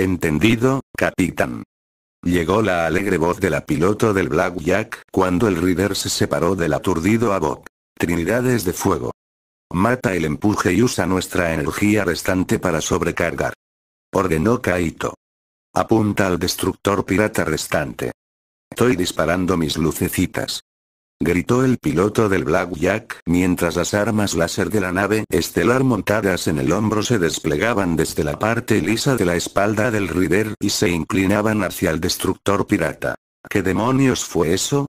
Entendido, capitán. Llegó la alegre voz de la piloto del Black Jack, cuando el Reader se separó del aturdido Abok. Trinidades de fuego. Mata el empuje y usa nuestra energía restante para sobrecargar. Ordenó Kaito. Apunta al destructor pirata restante. Estoy disparando mis lucecitas. Gritó el piloto del Black Jack mientras las armas láser de la nave estelar montadas en el hombro se desplegaban desde la parte lisa de la espalda del Rider y se inclinaban hacia el destructor pirata. ¿Qué demonios fue eso?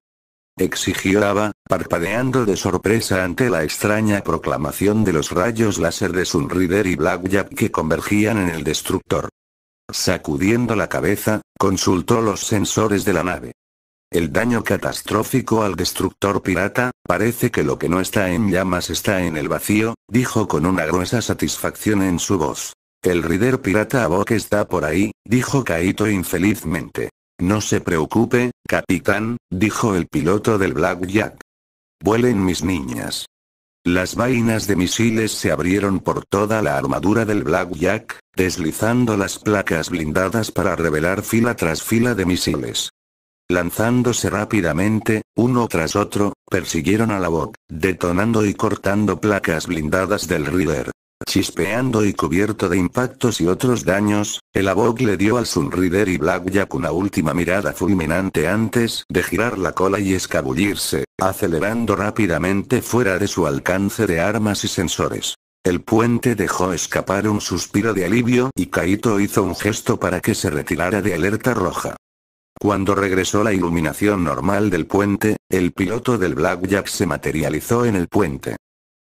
exigió Ava, parpadeando de sorpresa ante la extraña proclamación de los rayos láser de Sunrider y Blackjack que convergían en el destructor. Sacudiendo la cabeza, consultó los sensores de la nave. El daño catastrófico al destructor pirata, parece que lo que no está en llamas está en el vacío, dijo con una gruesa satisfacción en su voz. El Rider pirata Abok está por ahí, dijo Kaito infelizmente. No se preocupe, capitán, dijo el piloto del Black Jack. Vuelen mis niñas. Las vainas de misiles se abrieron por toda la armadura del Black Jack, deslizando las placas blindadas para revelar fila tras fila de misiles. Lanzándose rápidamente, uno tras otro, persiguieron a la detonando y cortando placas blindadas del Reader. Chispeando y cubierto de impactos y otros daños, el Abog le dio al Sunrider y Blackjack una última mirada fulminante antes de girar la cola y escabullirse, acelerando rápidamente fuera de su alcance de armas y sensores. El puente dejó escapar un suspiro de alivio y Kaito hizo un gesto para que se retirara de alerta roja. Cuando regresó la iluminación normal del puente, el piloto del Blackjack se materializó en el puente.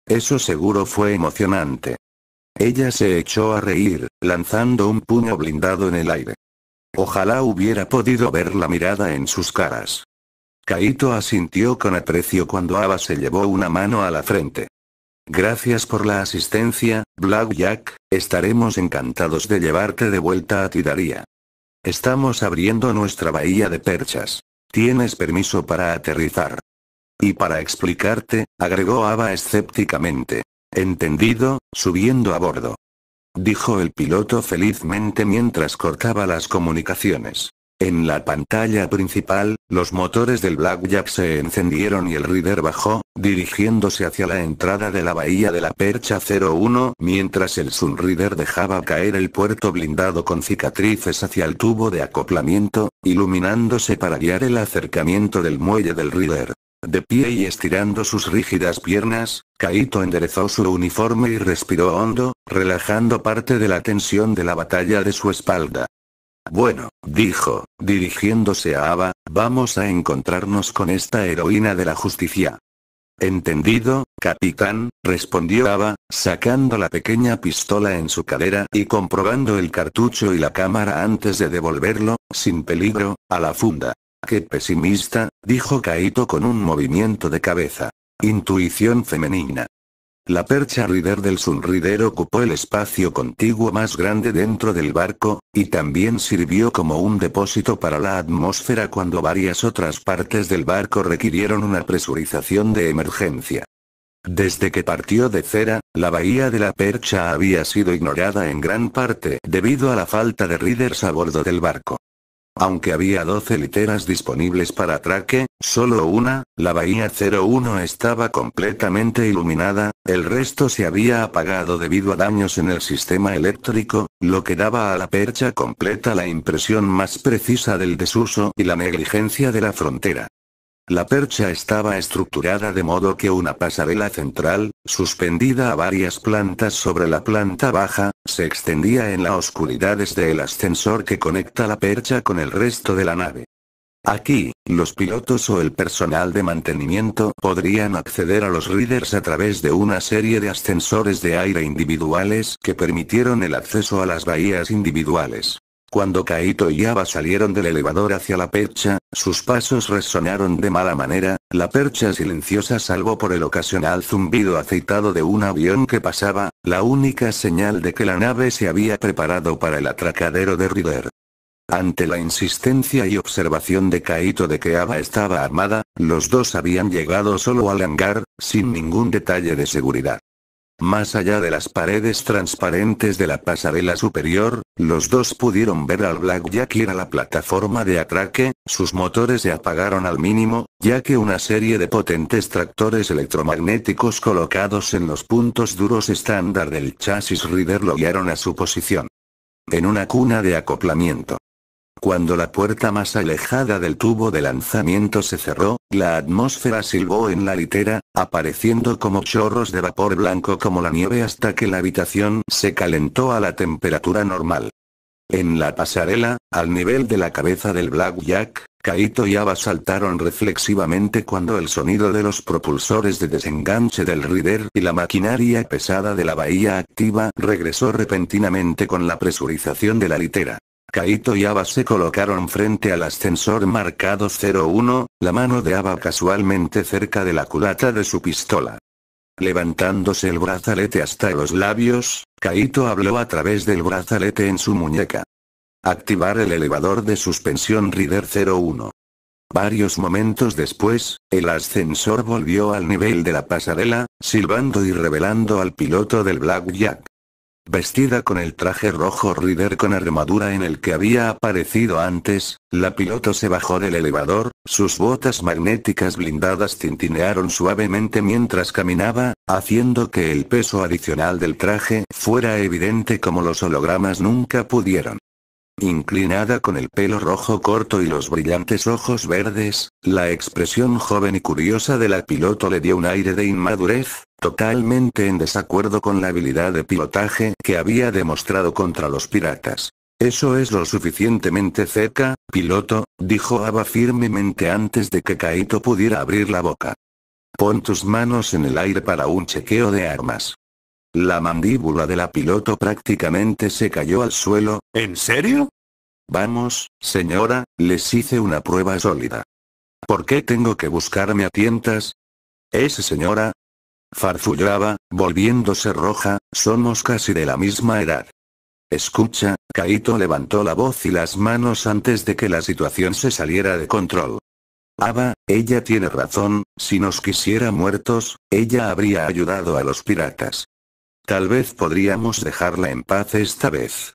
Eso seguro fue emocionante. Ella se echó a reír, lanzando un puño blindado en el aire. Ojalá hubiera podido ver la mirada en sus caras. Kaito asintió con aprecio cuando Ava se llevó una mano a la frente. Gracias por la asistencia, Black Jack, estaremos encantados de llevarte de vuelta a Tidaría. Estamos abriendo nuestra bahía de perchas. Tienes permiso para aterrizar. Y para explicarte, agregó Ava escépticamente. Entendido, subiendo a bordo. Dijo el piloto felizmente mientras cortaba las comunicaciones. En la pantalla principal, los motores del Blackjack se encendieron y el Reader bajó, dirigiéndose hacia la entrada de la bahía de la Percha 01, mientras el Sunrider dejaba caer el puerto blindado con cicatrices hacia el tubo de acoplamiento, iluminándose para guiar el acercamiento del muelle del Reader. De pie y estirando sus rígidas piernas, Kaito enderezó su uniforme y respiró hondo, relajando parte de la tensión de la batalla de su espalda. Bueno, dijo, dirigiéndose a Ava, vamos a encontrarnos con esta heroína de la justicia. Entendido, capitán, respondió Ava, sacando la pequeña pistola en su cadera y comprobando el cartucho y la cámara antes de devolverlo, sin peligro, a la funda. Qué pesimista, dijo Kaito con un movimiento de cabeza. Intuición femenina. La percha Rider del Sunrider ocupó el espacio contiguo más grande dentro del barco, y también sirvió como un depósito para la atmósfera cuando varias otras partes del barco requirieron una presurización de emergencia. Desde que partió de Cera, la bahía de la percha había sido ignorada en gran parte debido a la falta de riders a bordo del barco. Aunque había 12 literas disponibles para atraque, solo una, la Bahía 01 estaba completamente iluminada, el resto se había apagado debido a daños en el sistema eléctrico, lo que daba a la percha completa la impresión más precisa del desuso y la negligencia de la frontera. La percha estaba estructurada de modo que una pasarela central, suspendida a varias plantas sobre la planta baja, se extendía en la oscuridad desde el ascensor que conecta la percha con el resto de la nave. Aquí, los pilotos o el personal de mantenimiento podrían acceder a los readers a través de una serie de ascensores de aire individuales que permitieron el acceso a las bahías individuales. Cuando Kaito y Ava salieron del elevador hacia la percha, sus pasos resonaron de mala manera, la percha silenciosa salvo por el ocasional zumbido aceitado de un avión que pasaba, la única señal de que la nave se había preparado para el atracadero de River. Ante la insistencia y observación de Kaito de que Ava estaba armada, los dos habían llegado solo al hangar, sin ningún detalle de seguridad. Más allá de las paredes transparentes de la pasarela superior, los dos pudieron ver al Blackjack ir a la plataforma de atraque, sus motores se apagaron al mínimo, ya que una serie de potentes tractores electromagnéticos colocados en los puntos duros estándar del chasis Reader lo guiaron a su posición. En una cuna de acoplamiento. Cuando la puerta más alejada del tubo de lanzamiento se cerró, la atmósfera silbó en la litera, apareciendo como chorros de vapor blanco como la nieve hasta que la habitación se calentó a la temperatura normal. En la pasarela, al nivel de la cabeza del Blackjack, Kaito y Ava saltaron reflexivamente cuando el sonido de los propulsores de desenganche del Rider y la maquinaria pesada de la bahía activa regresó repentinamente con la presurización de la litera. Kaito y Ava se colocaron frente al ascensor marcado 01, la mano de Ava casualmente cerca de la culata de su pistola. Levantándose el brazalete hasta los labios, Kaito habló a través del brazalete en su muñeca. Activar el elevador de suspensión Reader 01. Varios momentos después, el ascensor volvió al nivel de la pasarela, silbando y revelando al piloto del Blackjack. Vestida con el traje rojo Rider con armadura en el que había aparecido antes, la piloto se bajó del elevador, sus botas magnéticas blindadas tintinearon suavemente mientras caminaba, haciendo que el peso adicional del traje fuera evidente como los hologramas nunca pudieron. Inclinada con el pelo rojo corto y los brillantes ojos verdes, la expresión joven y curiosa de la piloto le dio un aire de inmadurez, totalmente en desacuerdo con la habilidad de pilotaje que había demostrado contra los piratas. Eso es lo suficientemente cerca, piloto, dijo Ava firmemente antes de que Kaito pudiera abrir la boca. Pon tus manos en el aire para un chequeo de armas. La mandíbula de la piloto prácticamente se cayó al suelo. ¿En serio? Vamos, señora, les hice una prueba sólida. ¿Por qué tengo que buscarme a tientas? Ese señora? Farfullaba, volviéndose roja, somos casi de la misma edad. Escucha, Kaito levantó la voz y las manos antes de que la situación se saliera de control. Ava, ella tiene razón, si nos quisiera muertos, ella habría ayudado a los piratas. Tal vez podríamos dejarla en paz esta vez.